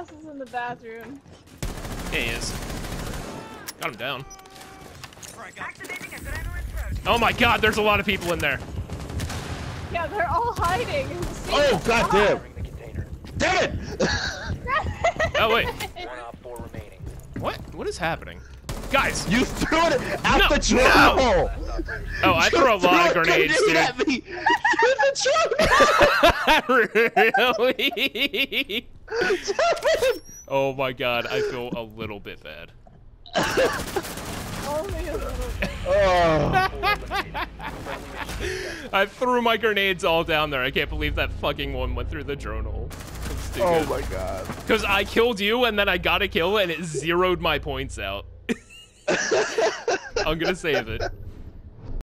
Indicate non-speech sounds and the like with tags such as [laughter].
ass is in the bathroom. Yeah, he is. Got him down. Oh my god, there's a lot of people in there. Yeah, they're all hiding. in the Oh god damn! spot. the container. Damn it! [laughs] Oh wait. One op four remaining. What? What is happening? Guys! You threw it at No, the no. drone! Last operator. Oh, I You throw a lot of grenades, grenade dude. At [laughs] me. really? [laughs] oh my god, I feel a little bit bad. Only a little bit. oh. Four eliminated. Friendly mission successful. I threw my grenades all down there. I can't believe that fucking one went through the drone hole. oh my god. Because I killed you and then I got a kill and it zeroed my points out. [laughs] I'm gonna save it.